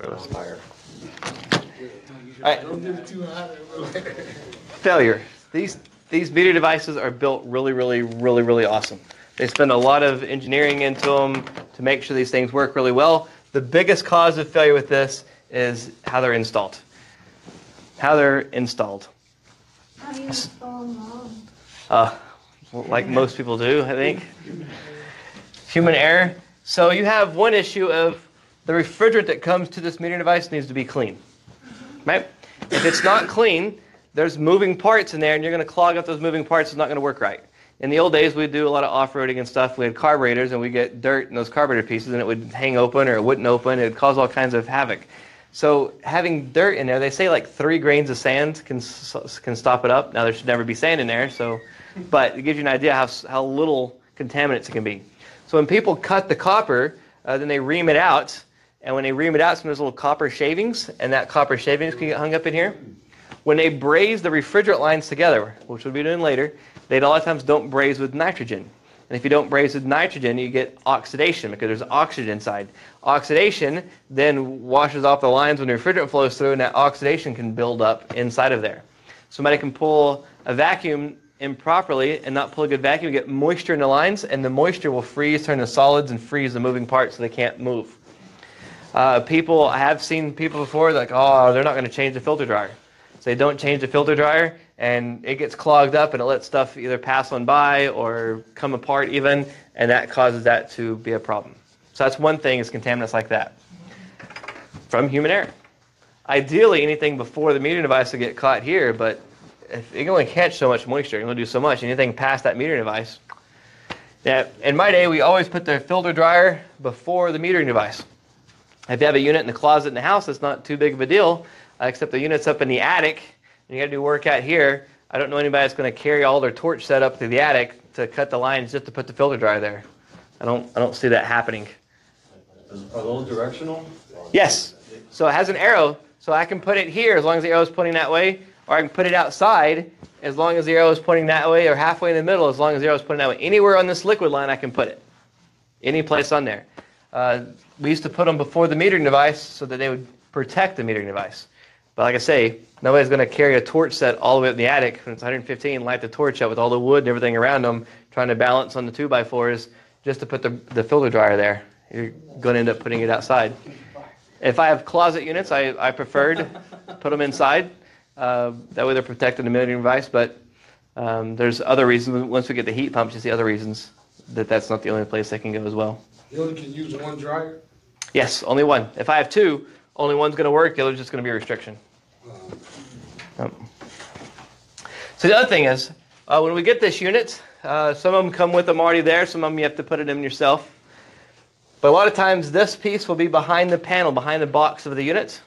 Wireless fire. Don't get it too hot. failure. These these meter devices are built really, really, really, really awesome. They spend a lot of engineering into them to make sure these things work really well. The biggest cause of failure with this is how they're installed. How they're installed. How do you install them wrong? Uh, like most people do, I think. Human error. So you have one issue of the refrigerant that comes to this metering device needs to be clean, right? If it's not clean, there's moving parts in there, and you're going to clog up those moving parts. It's not going to work right. In the old days, we'd do a lot of off-roading and stuff. We had carburetors, and we get dirt in those carburetor pieces, and it would hang open or it wouldn't open. It would cause all kinds of havoc. So having dirt in there, they say like three grains of sand can can stop it up. Now there should never be sand in there, so, but it gives you an idea how how little contaminants it can be. So when people cut the copper, uh, then they ream it out, and when they ream it out, some of those little copper shavings, and that copper shavings can get hung up in here. When they braze the refrigerant lines together, which we'll be doing later, they a lot of times don't braze with nitrogen. And if you don't braze with nitrogen, you get oxidation because there's oxygen inside. Oxidation then washes off the lines when the refrigerant flows through, and that oxidation can build up inside of there. Somebody can pull a vacuum improperly and not pull a good vacuum, get moisture in the lines, and the moisture will freeze, turn to solids, and freeze the moving parts so they can't move. Uh, people, I have seen people before like, oh, they're not going to change the filter dryer. So they don't change the filter dryer, and it gets clogged up, and it lets stuff either pass on by or come apart even, and that causes that to be a problem. So that's one thing is contaminants like that from human error. Ideally, anything before the metering device will get caught here, but if it can only catch so much moisture, it can only do so much. Anything past that metering device. Now, in my day, we always put the filter dryer before the metering device. If you have a unit in the closet in the house, it's not too big of a deal uh, except the unit's up in the attic, and you got to do work out here. I don't know anybody that's going to carry all their torch set up to the attic to cut the lines just to put the filter dryer there. I don't, I don't see that happening. Are those directional? Yes. So it has an arrow, so I can put it here as long as the arrow is pointing that way, or I can put it outside as long as the arrow is pointing that way, or halfway in the middle as long as the arrow is pointing that way. Anywhere on this liquid line, I can put it. Any place on there. Uh, we used to put them before the metering device so that they would protect the metering device. But like I say, nobody's going to carry a torch set all the way up in the attic when it's 115, light the torch up with all the wood and everything around them, trying to balance on the 2 by 4s just to put the, the filter dryer there. You're going to end up putting it outside. If I have closet units, I, I preferred put them inside. Uh, that way they're protected in the metering device. But um, there's other reasons. Once we get the heat pumps, you see other reasons that that's not the only place they can go as well. You only can use one dryer? Yes, only one. If I have two, only one's going to work. The other's just going to be a restriction. Um, so the other thing is, uh, when we get this unit, uh, some of them come with them already there. Some of them you have to put it in yourself. But a lot of times this piece will be behind the panel, behind the box of the unit.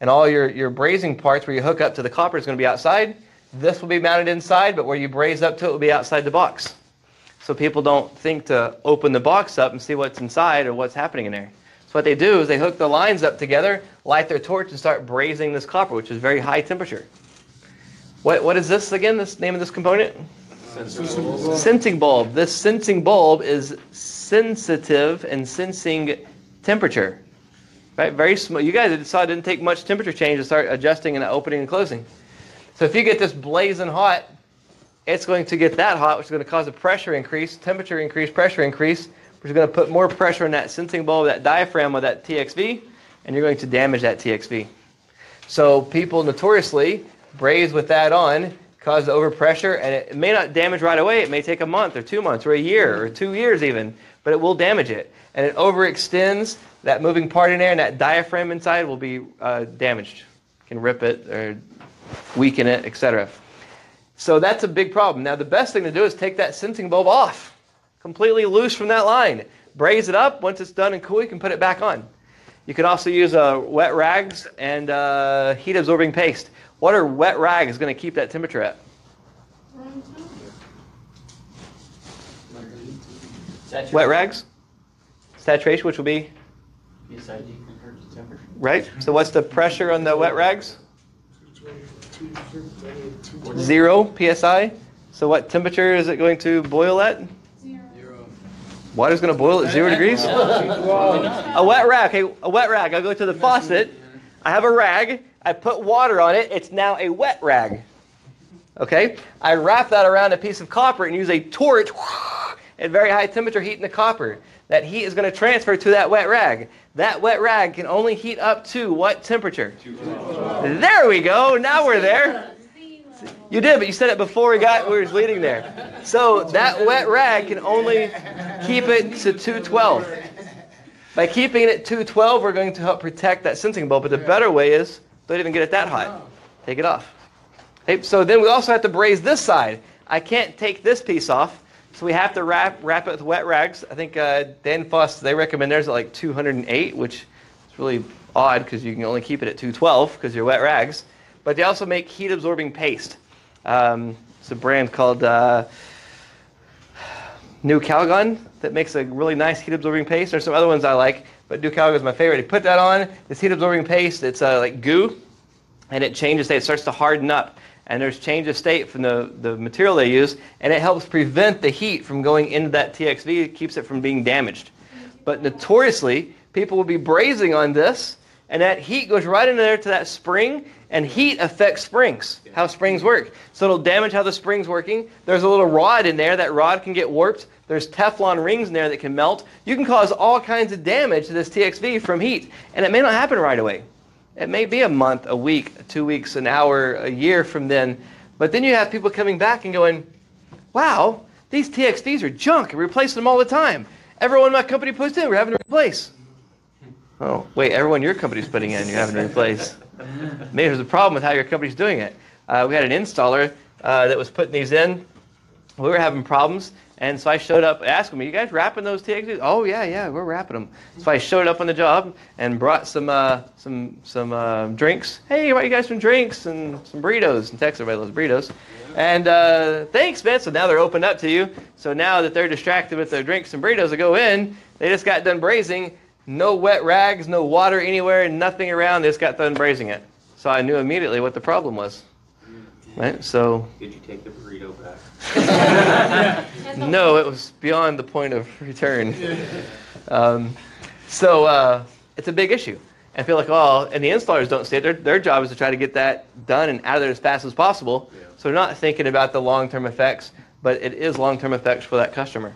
And all your, your brazing parts where you hook up to the copper is going to be outside. This will be mounted inside, but where you braze up to it will be outside the box. So people don't think to open the box up and see what's inside or what's happening in there. So what they do is they hook the lines up together, light their torch, and start brazing this copper, which is very high temperature. What, what is this again, this name of this component? Sensing bulb. Sensing bulb. This sensing bulb is sensitive and sensing temperature. Right? Very small. You guys saw it didn't take much temperature change to start adjusting and opening and closing. So if you get this blazing hot, it's going to get that hot, which is going to cause a pressure increase, temperature increase, pressure increase, which is going to put more pressure on that sensing bulb, that diaphragm of that TXV, and you're going to damage that TXV. So people notoriously braze with that on, cause overpressure, and it may not damage right away. It may take a month or two months or a year or two years even, but it will damage it. And it overextends that moving part in there, and that diaphragm inside will be uh, damaged. Can rip it or weaken it, etc. So that's a big problem. Now the best thing to do is take that sensing bulb off completely loose from that line. Braze it up. Once it's done and cool, you can put it back on. You can also use uh, wet rags and uh, heat absorbing paste. What are wet rags going to keep that temperature at? Saturation. Wet rags? Saturation, which will be, PSID compared temperature. right? So what's the pressure on the wet rags? Zero psi. So what temperature is it going to boil at? Zero. Water's going to boil at zero degrees? A wet rag. Okay, a wet rag. I go to the faucet. I have a rag. I put water on it. It's now a wet rag. Okay? I wrap that around a piece of copper and use a torch at very high temperature heating the copper. That heat is going to transfer to that wet rag. That wet rag can only heat up to what temperature? There we go. Now we're there. You did, but you said it before we got we were leading there. So that wet rag can only keep it to 212. By keeping it at 212, we're going to help protect that sensing bulb. But the better way is don't even get it that hot. Take it off. Okay, so then we also have to braze this side. I can't take this piece off, so we have to wrap wrap it with wet rags. I think uh, Danfoss they recommend theirs at like 208, which is really odd because you can only keep it at 212 because you're wet rags. But they also make heat absorbing paste. Um, it's a brand called uh, Nu-Calgon that makes a really nice heat absorbing paste. There's some other ones I like, but Nu-Calgon is my favorite. You put that on, this heat absorbing paste, it's uh, like goo, and it changes. It starts to harden up. And there's change of state from the, the material they use, and it helps prevent the heat from going into that TXV. It keeps it from being damaged. But notoriously, people will be brazing on this, and that heat goes right into there to that spring, and heat affects springs, how springs work. So it'll damage how the spring's working. There's a little rod in there. That rod can get warped. There's Teflon rings in there that can melt. You can cause all kinds of damage to this TXV from heat, and it may not happen right away. It may be a month, a week, two weeks, an hour, a year from then. But then you have people coming back and going, wow, these TXVs are junk. I replace them all the time. Everyone in my company puts in, we're having to replace. Oh, wait, everyone your company's putting in, you're having to replace. Maybe there's a problem with how your company's doing it. Uh, we had an installer uh, that was putting these in. We were having problems, and so I showed up, asking me, "You guys wrapping those TXVs?" Oh yeah, yeah, we're wrapping them. So I showed up on the job and brought some uh, some some uh, drinks. Hey, why you guys some drinks and some burritos? And Texas, everybody those burritos. And uh, thanks, man. So now they're opened up to you. So now that they're distracted with their drinks and burritos that go in, they just got done brazing. No wet rags, no water anywhere, nothing around. They just got done brazing it. So I knew immediately what the problem was. Right? So Did you take the burrito back? no, it was beyond the point of return. Um, so uh, it's a big issue. And I feel like, oh, and the installers don't see it. Their, their job is to try to get that done and out of there as fast as possible. So they're not thinking about the long-term effects, but it is long-term effects for that customer.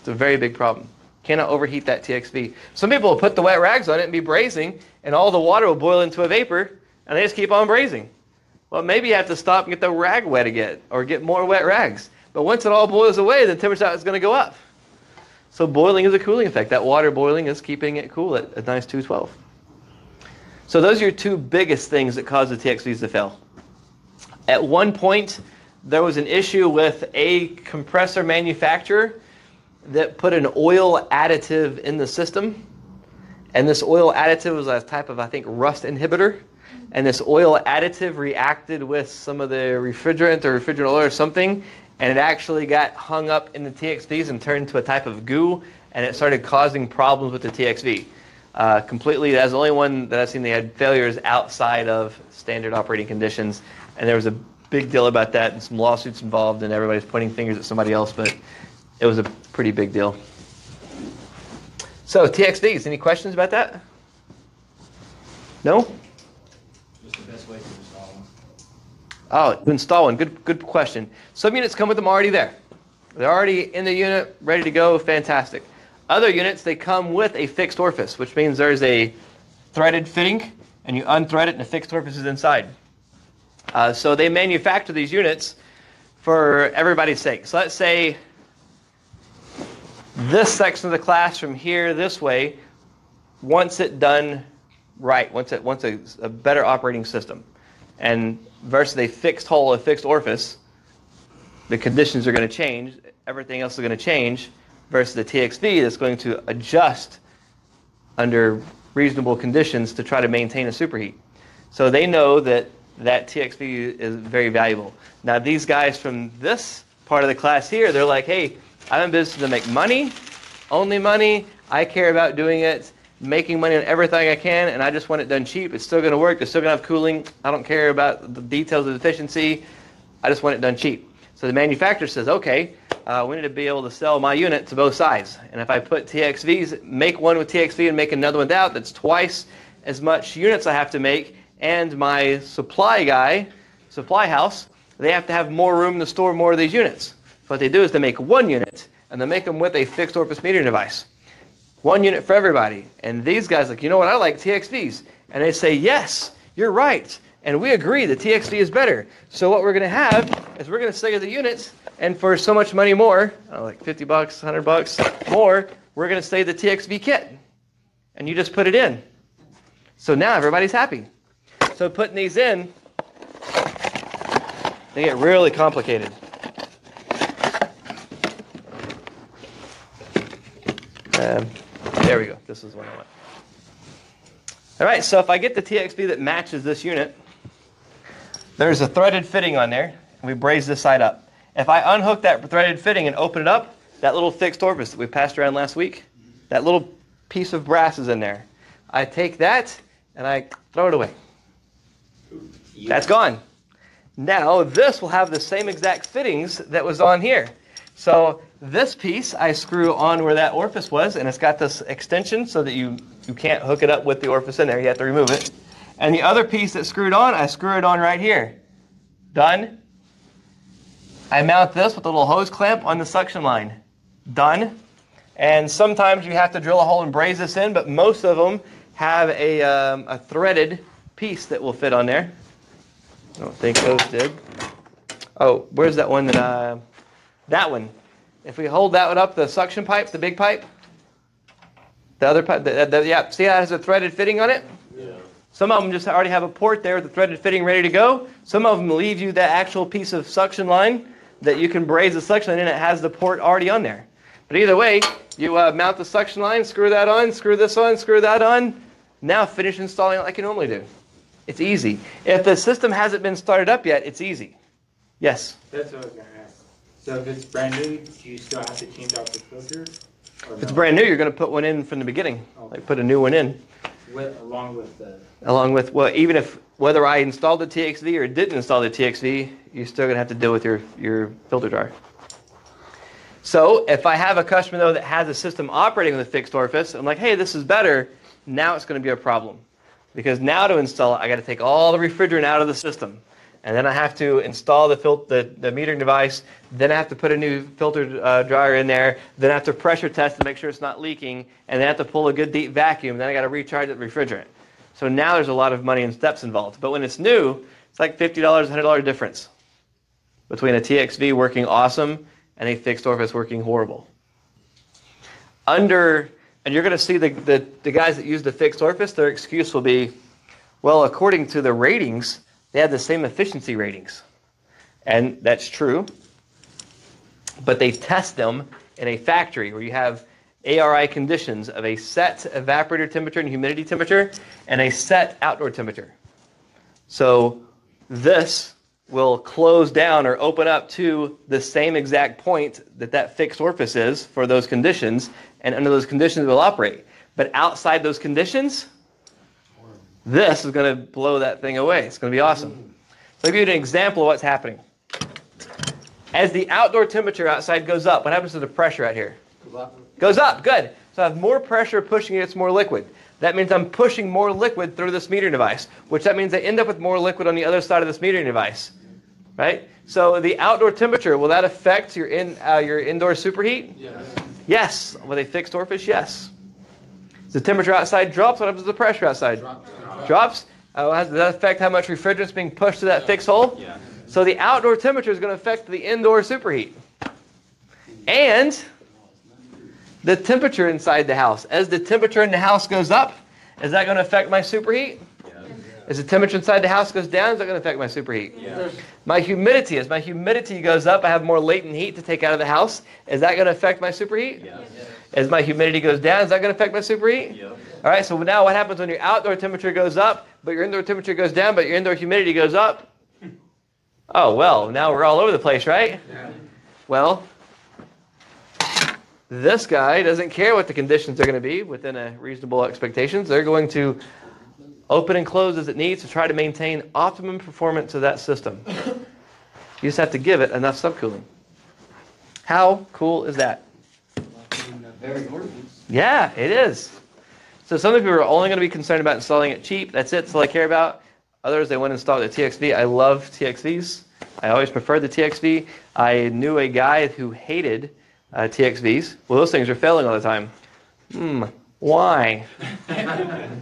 It's a very big problem. Cannot overheat that TXV. Some people will put the wet rags on it and be brazing, and all the water will boil into a vapor, and they just keep on brazing. Well, maybe you have to stop and get the rag wet again, or get more wet rags. But once it all boils away, the temperature is going to go up. So boiling is a cooling effect. That water boiling is keeping it cool at a nice 212. So those are your two biggest things that cause the TXVs to fail. At one point, there was an issue with a compressor manufacturer that put an oil additive in the system. And this oil additive was a type of, I think, rust inhibitor. And this oil additive reacted with some of the refrigerant or refrigerant oil or something, and it actually got hung up in the TXVs and turned into a type of goo, and it started causing problems with the TXV. Uh, completely, that's the only one that I've seen they had failures outside of standard operating conditions, and there was a big deal about that, and some lawsuits involved, and everybody's pointing fingers at somebody else, but it was a pretty big deal. So TXVs, any questions about that? No? The best way to install them? Oh, install one. Good, good question. Some units come with them already there. They're already in the unit, ready to go. Fantastic. Other units, they come with a fixed orifice, which means there's a threaded fitting, and you unthread it, and a fixed orifice is inside. Uh, so they manufacture these units for everybody's sake. So let's say this section of the class from here this way wants it done right, wants it wants a, a better operating system, and versus a fixed hole, a fixed orifice, the conditions are going to change. Everything else is going to change. Versus the TXV that's going to adjust under reasonable conditions to try to maintain a superheat. So they know that that TXV is very valuable. Now these guys from this part of the class here, they're like, hey, I'm in business to make money, only money. I care about doing it, making money on everything I can, and I just want it done cheap. It's still going to work. It's still going to have cooling. I don't care about the details of efficiency. I just want it done cheap. So the manufacturer says, okay, uh, we need to be able to sell my unit to both sides. And if I put TXVs, make one with TXV and make another without, that's twice as much units I have to make. And my supply guy, supply house, they have to have more room to store more of these units. So what they do is they make one unit and they make them with a fixed orifice metering device. One unit for everybody. And these guys like, you know what, I like TXVs. And they say, yes, you're right. And we agree the TXV is better. So what we're going to have is we're going to you the units, and for so much money more, know, like 50 bucks, 100 bucks more, we're going to say the TXV kit. And you just put it in. So now everybody's happy. So putting these in, they get really complicated. Um, there we go. This is what I want. All right, so if I get the TXV that matches this unit, there's a threaded fitting on there, and we braze this side up. If I unhook that threaded fitting and open it up, that little fixed orifice that we passed around last week, that little piece of brass is in there. I take that and I throw it away. That's gone. Now this will have the same exact fittings that was on here. So this piece I screw on where that orifice was, and it's got this extension so that you, you can't hook it up with the orifice in there. You have to remove it. And the other piece that's screwed on, I screw it on right here. Done. I mount this with a little hose clamp on the suction line. Done. And sometimes you have to drill a hole and braze this in, but most of them have a, um, a threaded piece that will fit on there. I don't think those did. Oh, where's that one that uh, that one? If we hold that one up, the suction pipe, the big pipe, the other pipe, the, the, yeah, see how it has a threaded fitting on it? Yeah. Some of them just already have a port there with the threaded fitting ready to go. Some of them leave you that actual piece of suction line that you can braze the suction line in. It has the port already on there. But either way, you uh, mount the suction line, screw that on, screw this on, screw that on. Now finish installing it like you normally do. It's easy. If the system hasn't been started up yet, it's easy. Yes. That's what I was gonna ask. So if it's brand new, do you still have to change out the filter? Or If it's no? brand new, you're going to put one in from the beginning. Like put a new one in. With, along with the, Along with, well, even if whether I installed the TXV or didn't install the TXV, you're still going to have to deal with your, your filter dryer. So if I have a customer, though, that has a system operating with a fixed orifice, I'm like, hey, this is better, now it's going to be a problem. Because now to install it, I got to take all the refrigerant out of the system. And then I have to install the, fil- the, the metering device. Then I have to put a new filter uh, dryer in there. Then I have to pressure test to make sure it's not leaking. And then I have to pull a good deep vacuum. Then I got to recharge the refrigerant. So now there's a lot of money and steps involved. But when it's new, it's like $50, $100 difference between a TXV working awesome and a fixed orifice working horrible. Under, and you're going to see the, the, the guys that use the fixed orifice, their excuse will be, well, according to the ratings, they have the same efficiency ratings. And that's true. But they test them in a factory where you have ARI conditions of a set evaporator temperature and humidity temperature and a set outdoor temperature. So this will close down or open up to the same exact point that that fixed orifice is for those conditions, and under those conditions it will operate. But outside those conditions, this is going to blow that thing away. It's going to be awesome. So I'll give you an example of what's happening. As the outdoor temperature outside goes up, what happens to the pressure out here? Goes up, good. So I have more pressure pushing it, it's more liquid. That means I'm pushing more liquid through this metering device, which that means I end up with more liquid on the other side of this metering device, right? So the outdoor temperature, will that affect your, in, uh, your indoor superheat? Yes. Yes. With a fixed orifice, yes. The temperature outside drops, what happens to the pressure outside? Drops. Uh, how- does that affect how much refrigerant is being pushed to that fixed hole? Yeah. So the outdoor temperature is going to affect the indoor superheat. And the temperature inside the house. As the temperature in the house goes up, is that going to affect my superheat? Yeah. As the temperature inside the house goes down, is that going to affect my superheat? Yeah. My humidity, as my humidity goes up, I have more latent heat to take out of the house. Is that going to affect my superheat? Yeah. As my humidity goes down, is that going to affect my superheat? Yep. All right, so now what happens when your outdoor temperature goes up, but your indoor temperature goes down, but your indoor humidity goes up? Oh, well, now we're all over the place, right? Yeah. Well, this guy doesn't care what the conditions are going to be within a reasonable expectations. They're going to open and close as it needs to try to maintain optimum performance of that system. You just have to give it enough subcooling. How cool is that? Yeah, it is. So some people are only going to be concerned about installing it cheap. That's it. That's all I care about. Others, they want to install the TXV. I love TXVs. I always preferred the TXV. I knew a guy who hated uh, TXVs. Well, those things are failing all the time. Hmm. Why?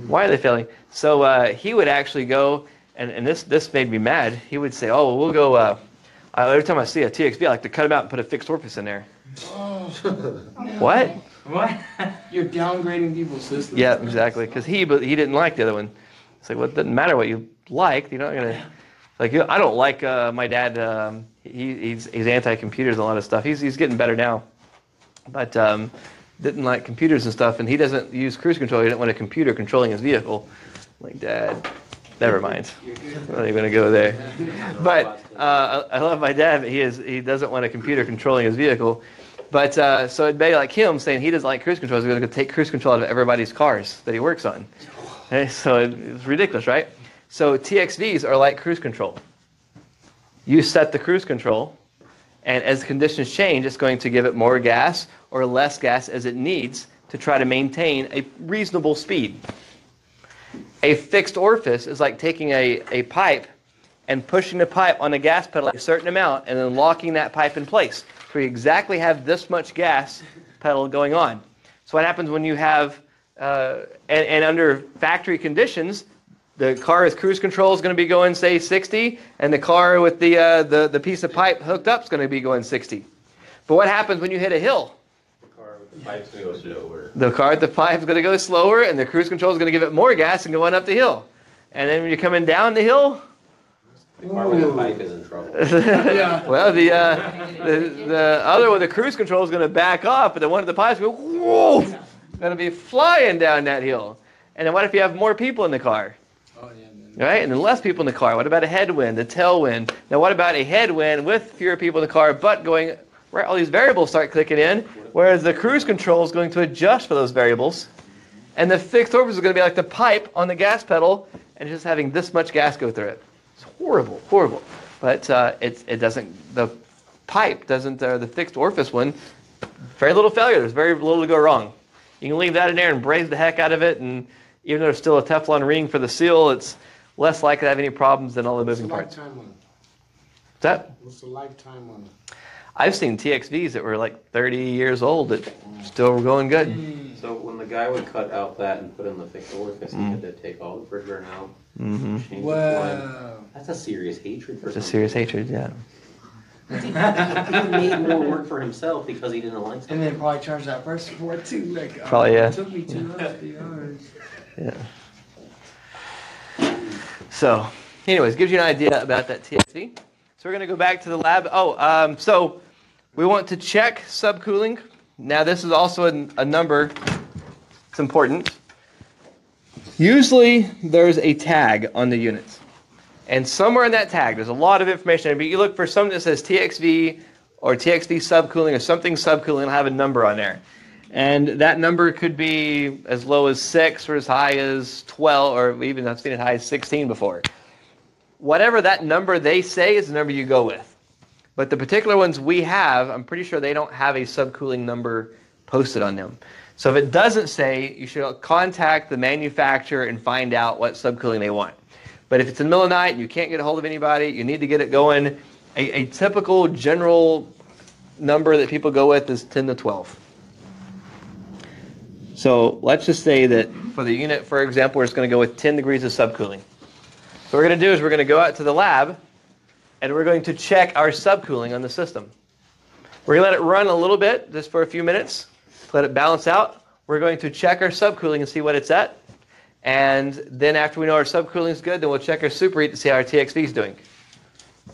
Why are they failing? So uh, he would actually go, and, and this this made me mad. He would say, "Oh, well, we'll go." Uh, every time I see a TXV, I like to cut them out and put a fixed orifice in there. What? What? You're downgrading people's systems. Yeah, exactly. Because he, but he didn't like the other one. It's like, well, it doesn't matter what you like. You're not gonna, like, you know, I don't like uh, my dad. Um, he, he's he's anti-computers and a lot of stuff. He's he's getting better now, but um, didn't like computers and stuff. And he doesn't use cruise control. He didn't want a computer controlling his vehicle. I'm like, Dad, never mind. I'm not even gonna go there. But uh, I I love my dad. But he is he doesn't want a computer controlling his vehicle. But uh, so it'd be like him saying he doesn't like cruise control. He's going to take cruise control out of everybody's cars that he works on. Okay, so it's ridiculous, right? So TXVs are like cruise control. You set the cruise control, and as the conditions change, it's going to give it more gas or less gas as it needs to try to maintain a reasonable speed. A fixed orifice is like taking a, a pipe and pushing the pipe on the gas pedal a certain amount and then locking that pipe in place. So you exactly have this much gas pedal going on. So what happens when you have, uh, and, and under factory conditions, the car with cruise control is going to be going, say, 60, and the car with the, uh, the, the piece of pipe hooked up is going to be going 60. But what happens when you hit a hill? The car with the pipes gonna go slower. The car with the pipe is going to go slower, and the cruise control is going to give it more gas and go on up the hill. And then when you're coming down the hill, The car with the pipe is in trouble. well, the, uh, the the other one, the cruise control is going to back off, but the one at the pipes go whoa, going to be flying down that hill. And then what if you have more people in the car, Oh, yeah, man. right? And then less people in the car. What about a headwind, a tailwind? Now, what about a headwind with fewer people in the car, but going right? All these variables start clicking in, whereas the cruise control is going to adjust for those variables, and the fixed orifice is going to be like the pipe on the gas pedal, and just having this much gas go through it. Horrible, horrible. But uh, it, it doesn't, the pipe doesn't, uh, the fixed orifice one, very little failure. There's very little to go wrong. You can leave that in there and braze the heck out of it, and even though there's still a Teflon ring for the seal, it's less likely to have any problems than all the What's the moving parts. lifetime on it? What's that? What's the lifetime on it? I've seen TXVs that were like 30 years old that still were going good. So when the guy would cut out that and put in the fixed orifice, he had to take all the refrigerant out, hmm change the. Wow. That's a serious hatred for It's a something. serious hatred, yeah. He made more work for himself because he didn't like And then probably charge that person for it too. Like, oh, Probably, yeah. It took me two hours. Yeah. So, anyways, gives you an idea about that TXV. So we're going to go back to the lab. Oh, um, so we want to check subcooling. Now, this is also a, a number. It's important. Usually, there's a tag on the units. And somewhere in that tag, there's a lot of information. But you look for something that says TXV or TXV subcooling or something subcooling, it'll have a number on there. And that number could be as low as 6 or as high as 12, or even I've seen it high as 16 before. Whatever that number they say is the number you go with. But the particular ones we have, I'm pretty sure they don't have a subcooling number posted on them. So if it doesn't say, you should contact the manufacturer and find out what subcooling they want. But if it's in the middle of the night and you can't get a hold of anybody, you need to get it going. A, a typical general number that people go with is 10 to 12. So let's just say that for the unit, for example, we're just going to go with 10 degrees of subcooling. So what we're going to do is we're going to go out to the lab and we're going to check our subcooling on the system. We're going to let it run a little bit, just for a few minutes, let it balance out. We're going to check our subcooling and see what it's at. And then after we know our subcooling is good, then we'll check our superheat to see how our TXV is doing.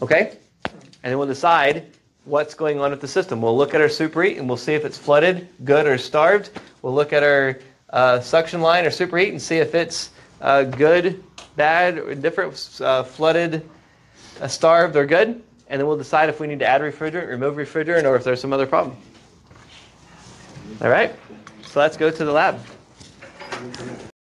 Okay? And then we'll decide what's going on with the system. We'll look at our superheat and we'll see if it's flooded, good, or starved. We'll look at our uh, suction line or superheat and see if it's uh, good, bad, or different, uh, flooded, starved, or good. And then we'll decide if we need to add refrigerant, remove refrigerant, or if there's some other problem. All right? So let's go to the lab.